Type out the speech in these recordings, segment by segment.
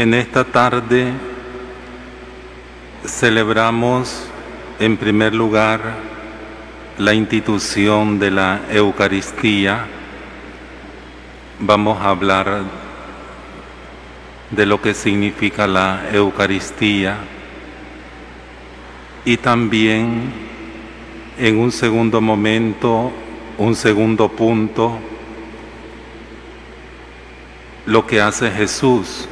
En esta tarde celebramos en primer lugar la institución de la Eucaristía. Vamos a hablar de lo que significa la Eucaristía y también en un segundo momento, un segundo punto, lo que hace Jesús,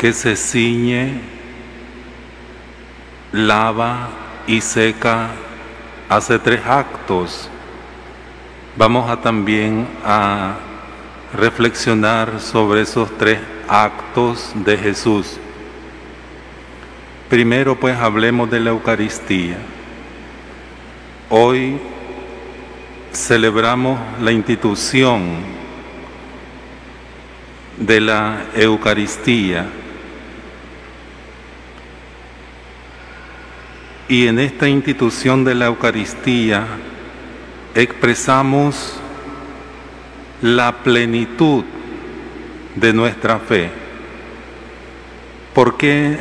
que se ciñe, lava y seca, hace tres actos. Vamos a también a reflexionar sobre esos tres actos de Jesús. Primero pues hablemos de la Eucaristía. Hoy celebramos la institución de la Eucaristía y en esta institución de la Eucaristía expresamos la plenitud de nuestra fe. ¿Por qué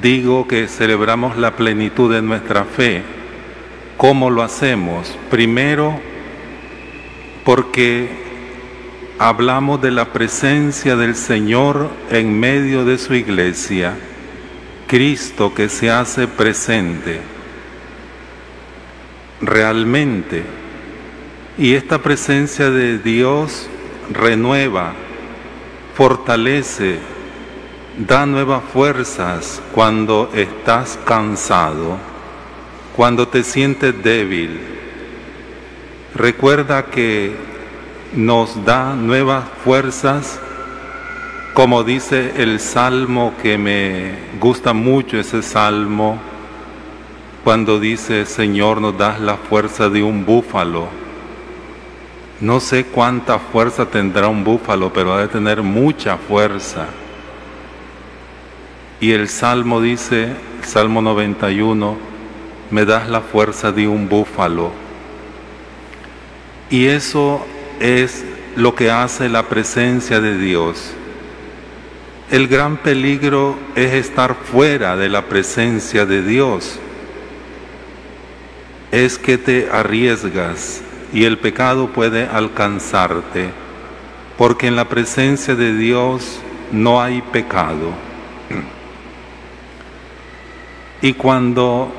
digo que celebramos la plenitud de nuestra fe? ¿Cómo lo hacemos? Primero, porque hablamos de la presencia del Señor en medio de su iglesia, Cristo que se hace presente realmente. Y esta presencia de Dios renueva, fortalece, da nuevas fuerzas cuando estás cansado, cuando te sientes débil. Recuerda que nos da nuevas fuerzas, como dice el salmo que me gusta mucho ese salmo, cuando dice, Señor, nos das la fuerza de un búfalo no sé cuánta fuerza tendrá un búfalo, pero ha de tener mucha fuerza. Y el Salmo dice, Salmo 91, me das la fuerza de un búfalo. Y eso es lo que hace la presencia de Dios. El gran peligro es estar fuera de la presencia de Dios. Es que te arriesgas y el pecado puede alcanzarte, porque en la presencia de Dios no hay pecado. Y cuando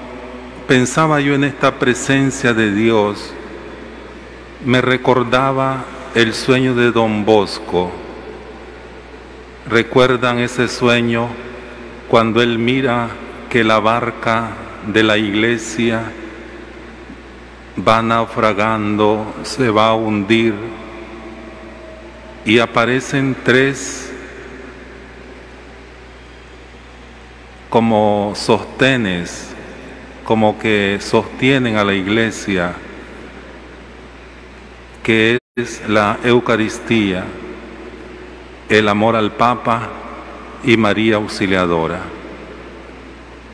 pensaba yo en esta presencia de Dios, me recordaba el sueño de don Bosco. ¿Recuerdan ese sueño cuando él mira que la barca de la iglesia va naufragando, se va a hundir y aparecen tres como sostenes, como que sostienen a la iglesia, que es la Eucaristía, el amor al Papa y María Auxiliadora.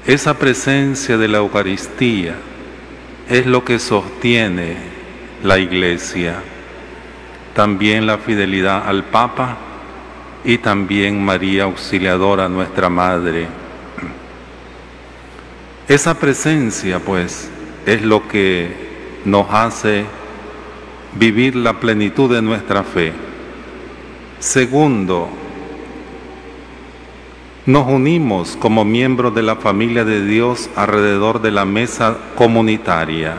Esa presencia de la Eucaristía, es lo que sostiene la iglesia, también la fidelidad al Papa y también María Auxiliadora, nuestra Madre. Esa presencia, pues, es lo que nos hace vivir la plenitud de nuestra fe. Segundo, nos unimos como miembros de la familia de Dios alrededor de la mesa comunitaria.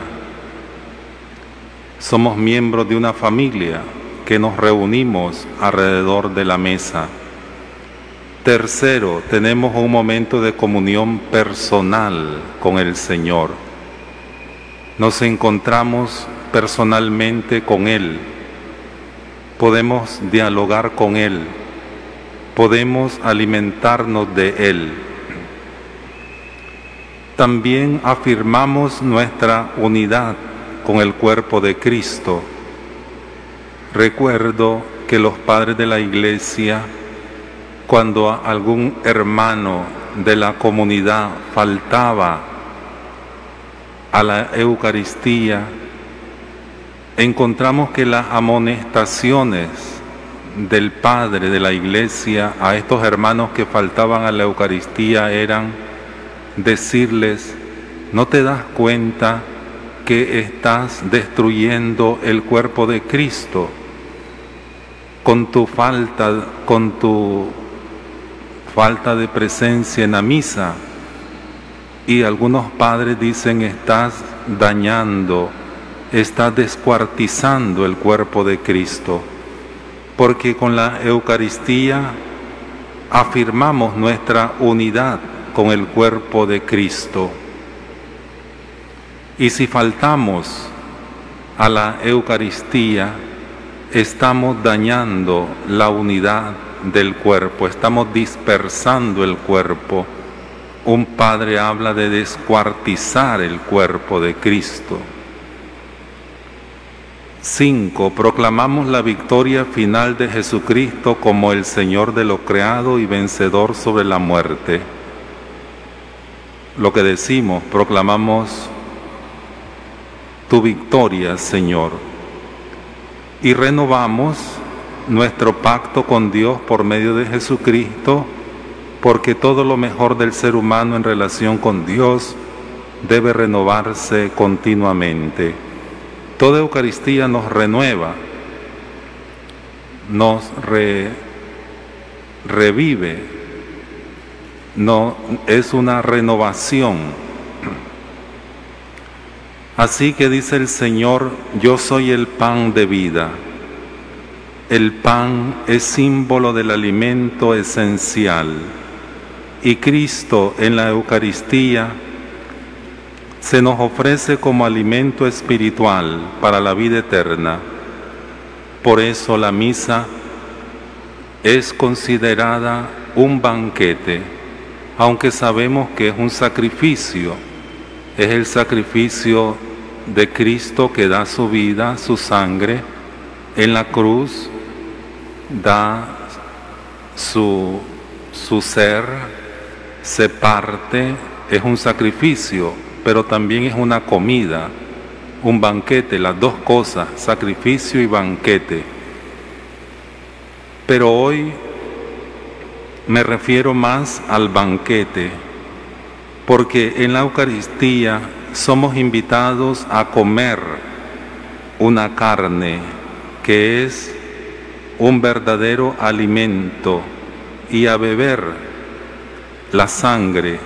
Somos miembros de una familia que nos reunimos alrededor de la mesa. Tercero, tenemos un momento de comunión personal con el Señor. Nos encontramos personalmente con Él. Podemos dialogar con Él podemos alimentarnos de Él. También afirmamos nuestra unidad con el cuerpo de Cristo. Recuerdo que los padres de la iglesia, cuando algún hermano de la comunidad faltaba a la Eucaristía, encontramos que las amonestaciones del Padre de la Iglesia a estos hermanos que faltaban a la Eucaristía eran decirles, ¿no te das cuenta que estás destruyendo el cuerpo de Cristo con tu falta, con tu falta de presencia en la misa? Y algunos padres dicen, estás dañando, estás descuartizando el cuerpo de Cristo porque con la Eucaristía afirmamos nuestra unidad con el cuerpo de Cristo. Y si faltamos a la Eucaristía, estamos dañando la unidad del cuerpo, estamos dispersando el cuerpo. Un padre habla de descuartizar el cuerpo de Cristo. 5. Proclamamos la victoria final de Jesucristo como el Señor de lo creado y vencedor sobre la muerte. Lo que decimos, proclamamos tu victoria, Señor. Y renovamos nuestro pacto con Dios por medio de Jesucristo, porque todo lo mejor del ser humano en relación con Dios debe renovarse continuamente. Toda Eucaristía nos renueva, nos revive, no, es una renovación. Así que dice el Señor, yo soy el pan de vida. El pan es símbolo del alimento esencial y Cristo en la Eucaristía se nos ofrece como alimento espiritual para la vida eterna. Por eso la misa es considerada un banquete, aunque sabemos que es un sacrificio. Es el sacrificio de Cristo que da su vida, su sangre, en la cruz, da su, su ser, se parte, es un sacrificio pero también es una comida, un banquete, las dos cosas, sacrificio y banquete. Pero hoy me refiero más al banquete, porque en la Eucaristía somos invitados a comer una carne que es un verdadero alimento y a beber la sangre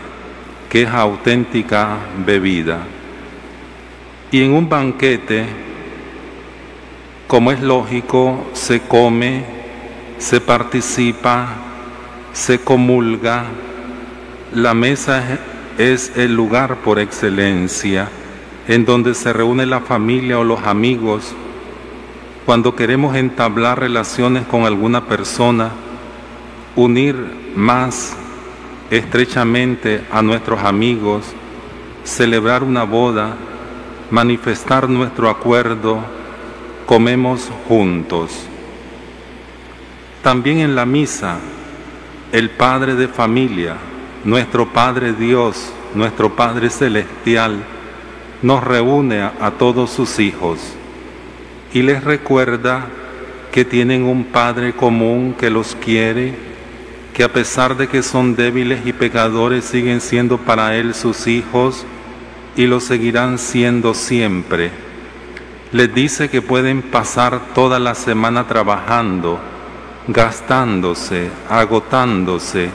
que es auténtica bebida. Y en un banquete, como es lógico, se come, se participa, se comulga. La mesa es el lugar por excelencia en donde se reúne la familia o los amigos cuando queremos entablar relaciones con alguna persona, unir más estrechamente a nuestros amigos, celebrar una boda, manifestar nuestro acuerdo, comemos juntos. También en la misa, el Padre de familia, nuestro Padre Dios, nuestro Padre Celestial, nos reúne a, todos sus hijos y les recuerda que tienen un Padre común que los quiere que a pesar de que son débiles y pecadores siguen siendo para Él sus hijos y lo seguirán siendo siempre. Les dice que pueden pasar toda la semana trabajando, gastándose, agotándose,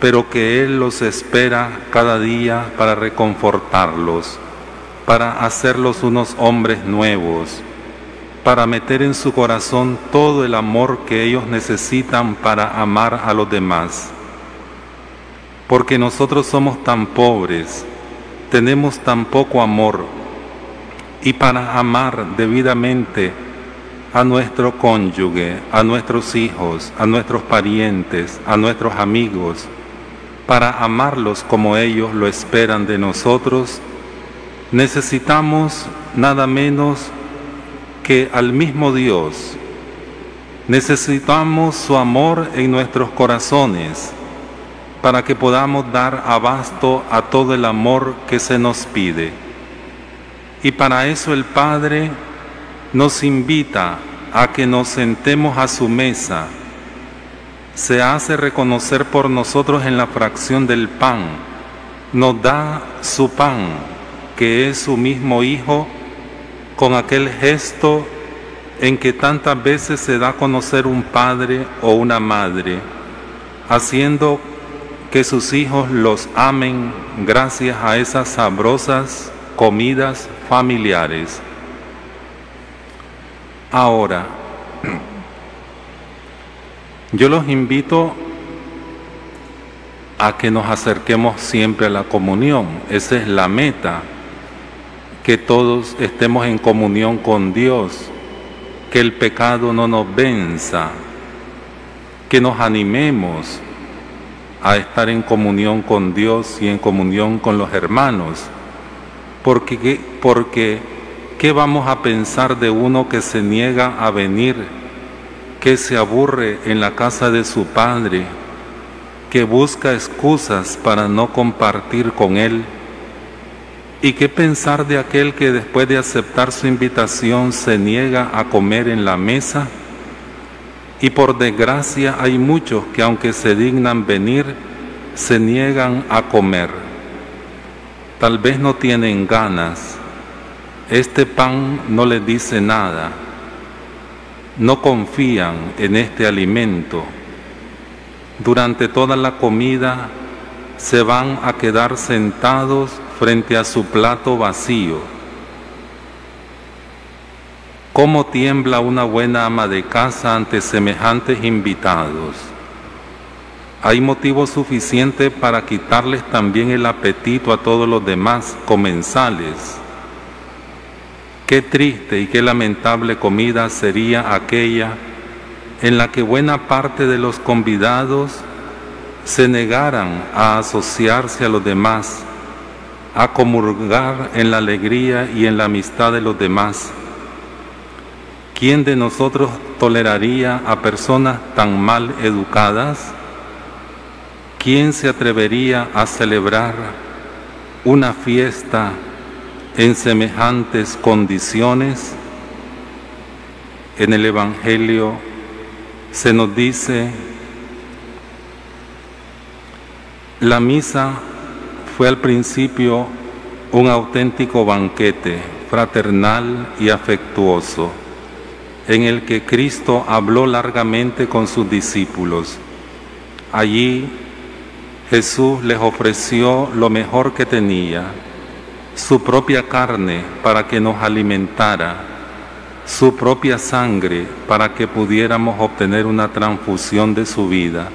pero que Él los espera cada día para reconfortarlos, para hacerlos unos hombres nuevos para meter en su corazón todo el amor que ellos necesitan para amar a los demás. Porque nosotros somos tan pobres, tenemos tan poco amor, y para amar debidamente a nuestro cónyuge, a nuestros hijos, a nuestros parientes, a nuestros amigos, para amarlos como ellos lo esperan de nosotros, necesitamos nada menos que al mismo Dios. Necesitamos su amor en nuestros corazones para que podamos dar abasto a todo el amor que se nos pide. Y para eso el Padre nos invita a que nos sentemos a su mesa se hace reconocer por nosotros en la fracción del pan. Nos da su pan, que es su mismo Hijo, con aquel gesto en que tantas veces se da a conocer un padre o una madre, haciendo que sus hijos los amen gracias a esas sabrosas comidas familiares. Ahora, yo los invito a que nos acerquemos siempre a la comunión. Esa es la meta, que todos estemos en comunión con Dios, que el pecado no nos venza, que nos animemos a estar en comunión con Dios y en comunión con los hermanos. Porque, porque ¿qué vamos a pensar de uno que se niega a venir? que se aburre en la casa de su padre, que busca excusas para no compartir con él. ¿Y qué pensar de aquel que después de aceptar su invitación se niega a comer en la mesa? Y por desgracia hay muchos que aunque se dignan venir, se niegan a comer. Tal vez no tienen ganas. Este pan no les dice nada no confían en este alimento. Durante toda la comida se van a quedar sentados frente a su plato vacío. ¿Cómo tiembla una buena ama de casa ante semejantes invitados? Hay motivo suficiente para quitarles también el apetito a todos los demás comensales Qué triste y qué lamentable comida sería aquella en la que buena parte de los convidados se negaran a asociarse a los demás, a comulgar en la alegría y en la amistad de los demás. ¿Quién de nosotros toleraría a personas tan mal educadas? ¿Quién se atrevería a celebrar una fiesta en semejantes condiciones, en el Evangelio se nos dice, la misa fue al principio un auténtico banquete fraternal y afectuoso, en el que Cristo habló largamente con sus discípulos. Allí Jesús les ofreció lo mejor que tenía, su propia carne para que nos alimentara, su propia sangre para que pudiéramos obtener una transfusión de su vida.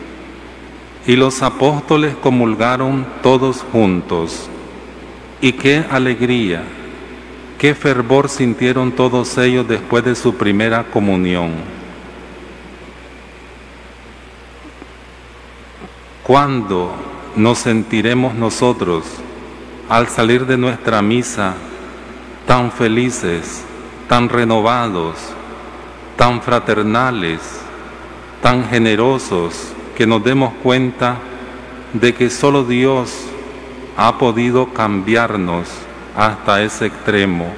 Y los apóstoles comulgaron todos juntos. Y qué alegría, qué fervor sintieron todos ellos después de su primera comunión. ¿Cuándo nos sentiremos nosotros al salir de nuestra misa tan felices, tan renovados, tan fraternales, tan generosos, que nos demos cuenta de que solo Dios ha podido cambiarnos hasta ese extremo,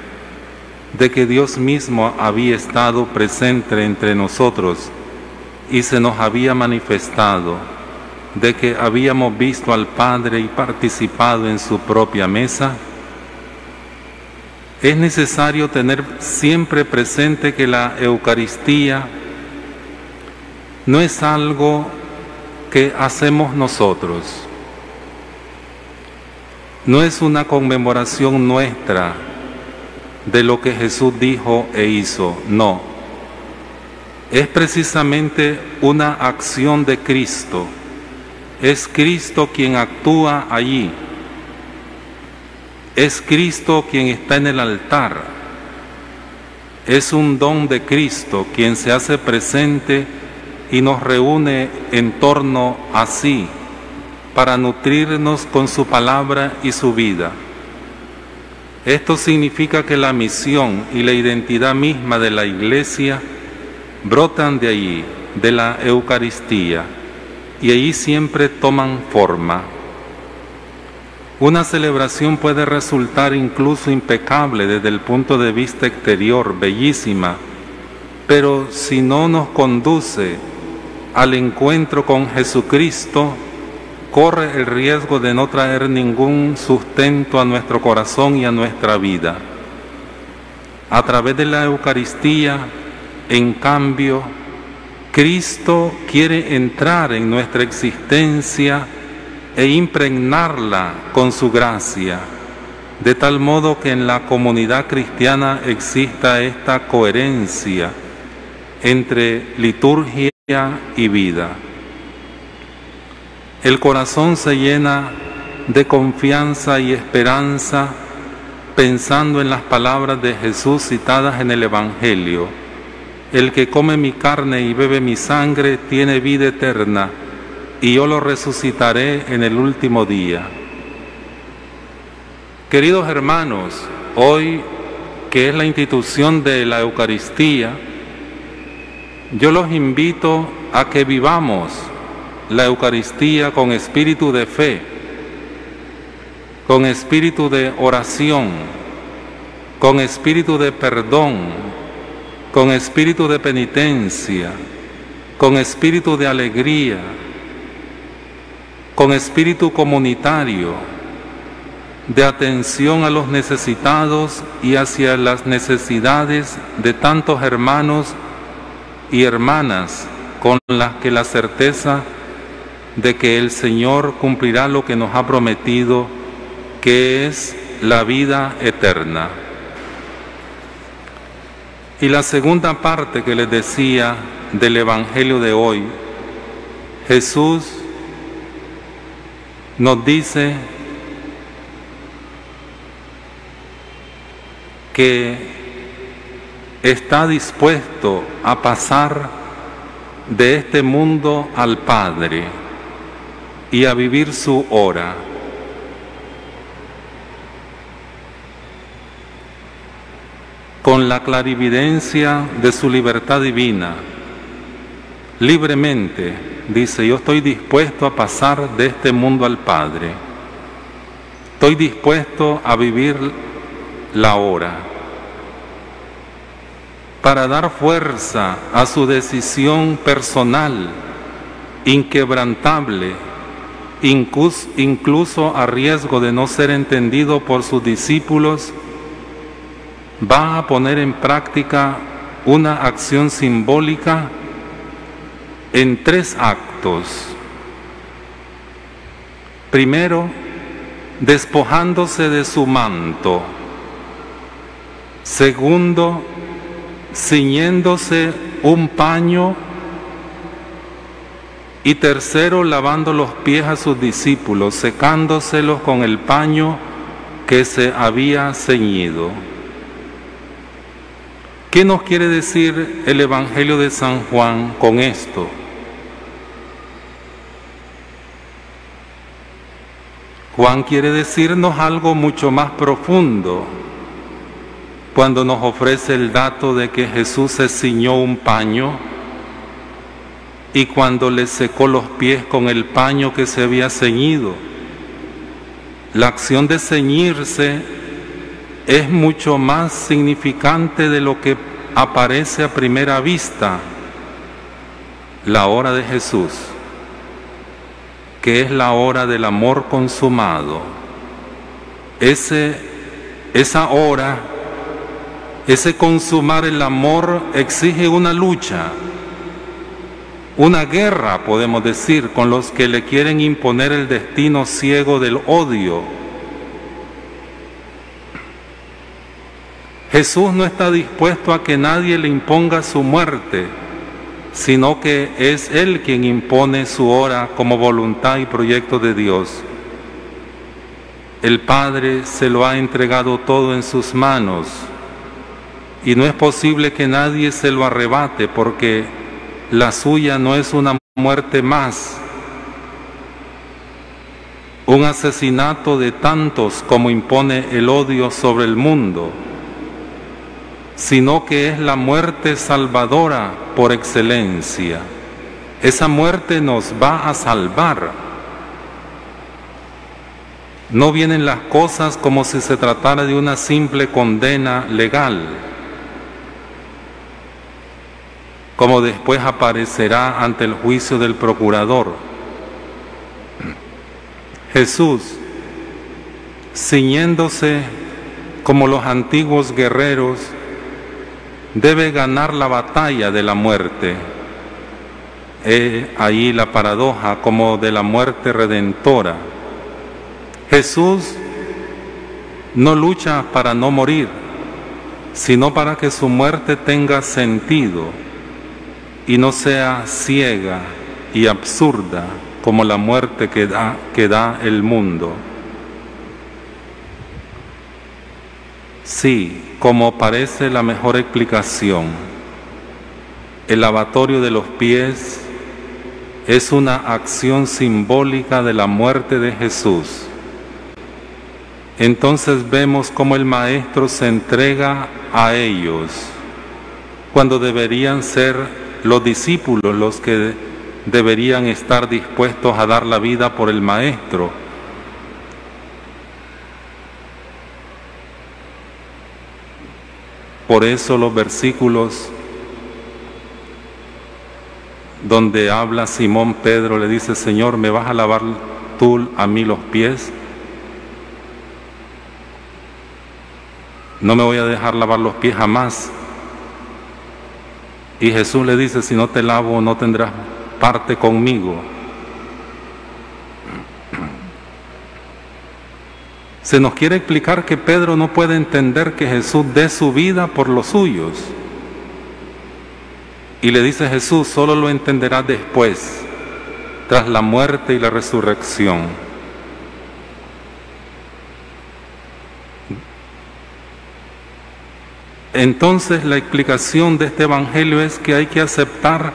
de que Dios mismo había estado presente entre nosotros y se nos había manifestado de que habíamos visto al Padre y participado en su propia mesa, es necesario tener siempre presente que la Eucaristía no es algo que hacemos nosotros, no es una conmemoración nuestra de lo que Jesús dijo e hizo, no, es precisamente una acción de Cristo es Cristo quien actúa allí. Es Cristo quien está en el altar. Es un don de Cristo quien se hace presente y nos reúne en torno a sí para nutrirnos con su palabra y su vida. Esto significa que la misión y la identidad misma de la iglesia brotan de allí, de la Eucaristía y ahí siempre toman forma. Una celebración puede resultar incluso impecable desde el punto de vista exterior, bellísima, Pero si no nos conduce al encuentro con Jesucristo, corre el riesgo de no traer ningún sustento a nuestro corazón y a nuestra vida. A través de la Eucaristía, en cambio, Cristo quiere entrar en nuestra existencia e impregnarla con su gracia, de tal modo que en la comunidad cristiana exista esta coherencia entre liturgia y vida. El corazón se llena de confianza y esperanza pensando en las palabras de Jesús citadas en el Evangelio. El que come mi carne y bebe mi sangre tiene vida eterna, y yo lo resucitaré en el último día. Queridos hermanos, hoy que es la institución de la Eucaristía, yo los invito a que vivamos la Eucaristía con espíritu de fe, con espíritu de oración, con espíritu de perdón, con espíritu de penitencia, con espíritu de alegría, con espíritu comunitario, de atención a los necesitados y hacia las necesidades de tantos hermanos y hermanas con las que la certeza de que el Señor cumplirá lo que nos ha prometido, que es la vida eterna. Y la segunda parte que les decía del Evangelio de hoy, Jesús nos dice que está dispuesto a pasar de este mundo al Padre y a vivir su hora. Con la clarividencia de su libertad divina, libremente, dice, yo estoy dispuesto a pasar de este mundo al Padre. Estoy dispuesto a vivir la hora para dar fuerza a su decisión personal, inquebrantable, incluso a riesgo de no ser entendido por sus discípulos, va a poner en práctica una acción simbólica en tres actos. Primero, despojándose de su manto. Segundo, ciñéndose un paño y tercero, lavando los pies a sus discípulos, secándoselos con el paño que se había ceñido. ¿Qué nos quiere decir el Evangelio de San Juan con esto? Juan quiere decirnos algo mucho más profundo cuando nos ofrece el dato de que Jesús se ciñó un paño y cuando le secó los pies con el paño que se había ceñido. La acción de ceñirse es mucho más significante de lo que aparece a primera vista. La hora de Jesús, que es la hora del amor consumado. Ese, esa hora, ese consumar el amor exige una lucha una guerra, podemos decir, con los que le quieren imponer el destino ciego del odio. Jesús no está dispuesto a que nadie le imponga su muerte, sino que es Él quien impone su hora como voluntad y proyecto de Dios. El Padre se lo ha entregado todo en sus manos y no es posible que nadie se lo arrebate porque la suya no es una muerte más, un asesinato de tantos como impone el odio sobre el mundo, sino que es la muerte salvadora por excelencia. Esa muerte nos va a salvar. No vienen las cosas como si se tratara de una simple condena legal como después aparecerá ante el juicio del procurador. Jesús, ciñéndose como los antiguos guerreros, debe ganar la batalla de la muerte. He ahí la paradoja como de la muerte redentora. Jesús no lucha para no morir, sino para que su muerte tenga sentido y no sea ciega y absurda como la muerte que da, que da el mundo. Sí, como parece la mejor explicación, el lavatorio de los pies es una acción simbólica de la muerte de Jesús. Entonces vemos cómo el Maestro se entrega a ellos, cuando deberían ser los discípulos los que deberían estar dispuestos a dar la vida por el Maestro. Por eso los versículos donde habla Simón Pedro le dice, Señor, ¿me vas a lavar tú a mí los pies? No me voy a dejar lavar los pies jamás. Y Jesús le dice, si no te lavo no tendrás parte conmigo. Se nos quiere explicar que Pedro no puede entender que Jesús dé su vida por los suyos. Y le dice Jesús, solo lo entenderás después, tras la muerte y la resurrección. Entonces la explicación de este Evangelio es que hay que aceptar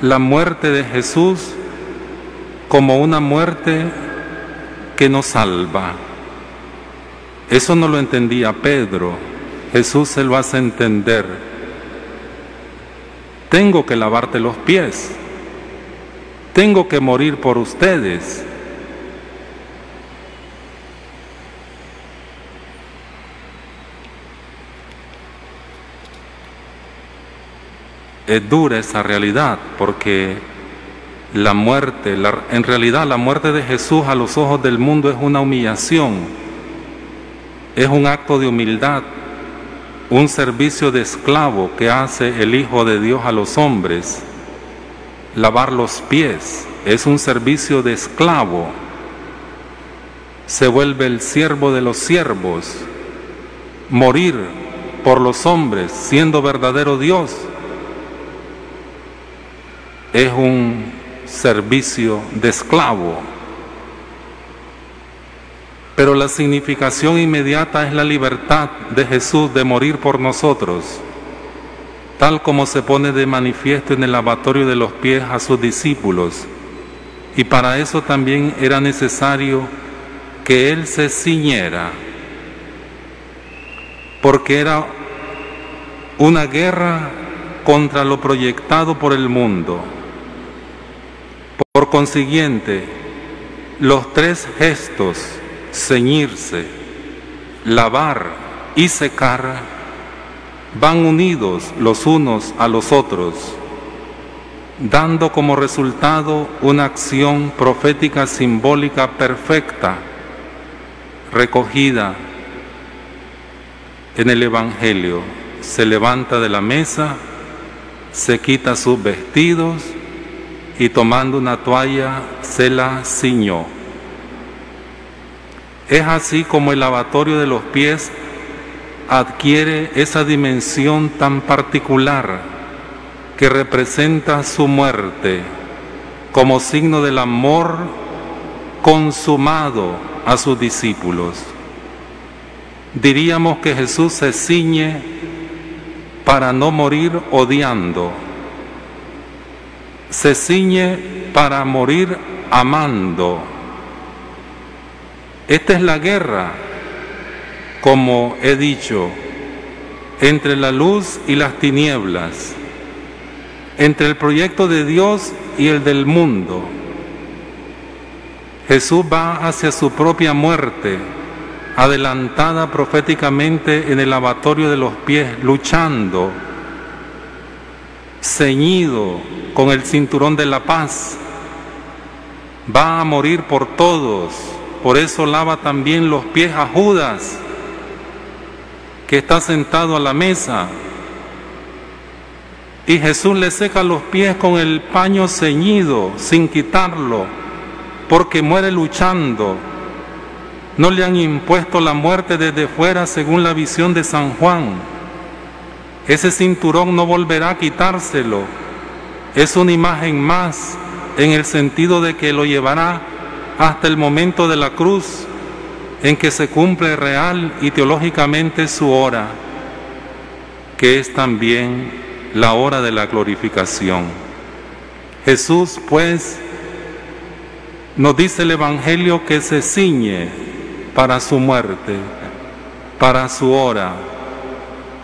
la muerte de Jesús como una muerte que nos salva. Eso no lo entendía Pedro. Jesús se lo hace entender. Tengo que lavarte los pies. Tengo que morir por ustedes. Es dura esa realidad porque la muerte, en realidad la muerte de Jesús a los ojos del mundo es una humillación, es un acto de humildad, un servicio de esclavo que hace el Hijo de Dios a los hombres. Lavar los pies es un servicio de esclavo. Se vuelve el siervo de los siervos. Morir por los hombres siendo verdadero Dios es un servicio de esclavo. Pero la significación inmediata es la libertad de Jesús de morir por nosotros, tal como se pone de manifiesto en el lavatorio de los pies a sus discípulos. Y para eso también era necesario que Él se ciñera, porque era una guerra contra lo proyectado por el mundo por consiguiente, los tres gestos, ceñirse, lavar y secar, van unidos los unos a los otros, dando como resultado una acción profética simbólica perfecta, recogida en el Evangelio. Se levanta de la mesa, se quita sus vestidos, y tomando una toalla se la ciñó. Es así como el lavatorio de los pies adquiere esa dimensión tan particular que representa su muerte como signo del amor consumado a sus discípulos. Diríamos que Jesús se ciñe para no morir odiando, se ciñe para morir amando. Esta es la guerra, como he dicho, entre la luz y las tinieblas, entre el proyecto de Dios y el del mundo. Jesús va hacia su propia muerte, adelantada proféticamente en el lavatorio de los pies, luchando ceñido con el cinturón de la paz, va a morir por todos. Por eso lava también los pies a Judas, que está sentado a la mesa. Y Jesús le seca los pies con el paño ceñido, sin quitarlo, porque muere luchando. No le han impuesto la muerte desde fuera según la visión de San Juan. Ese cinturón no volverá a quitárselo. Es una imagen más en el sentido de que lo llevará hasta el momento de la cruz en que se cumple real y teológicamente su hora, que es también la hora de la glorificación. Jesús, pues, nos dice el Evangelio que se ciñe para su muerte, para su hora,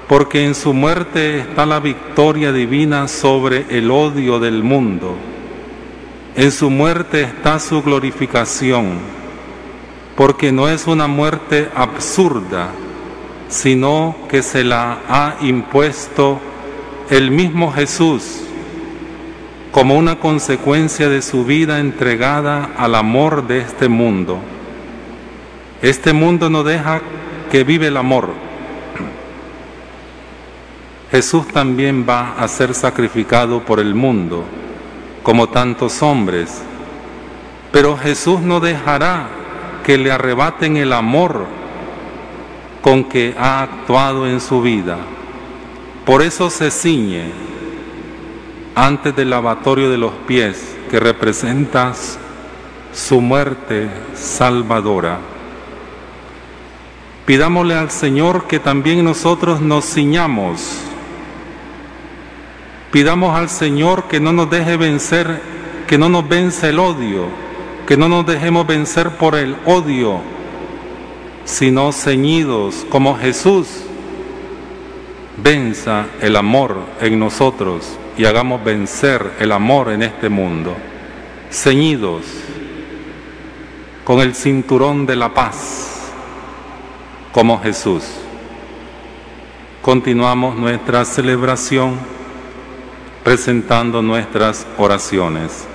porque en su muerte está la victoria divina sobre el odio del mundo. En su muerte está su glorificación, porque no es una muerte absurda, sino que se la ha impuesto el mismo Jesús como una consecuencia de su vida entregada al amor de este mundo. Este mundo no deja que vive el amor. Jesús también va a ser sacrificado por el mundo, como tantos hombres, pero Jesús no dejará que le arrebaten el amor con que ha actuado en su vida. Por eso se ciñe antes del lavatorio de los pies que representa su muerte salvadora. Pidámosle al Señor que también nosotros nos ciñamos. Pidamos al Señor que no nos deje vencer, que no nos vence el odio, que no nos dejemos vencer por el odio, sino ceñidos como Jesús. Venza el amor en nosotros y hagamos vencer el amor en este mundo, ceñidos con el cinturón de la paz, como Jesús. Continuamos nuestra celebración presentando nuestras oraciones.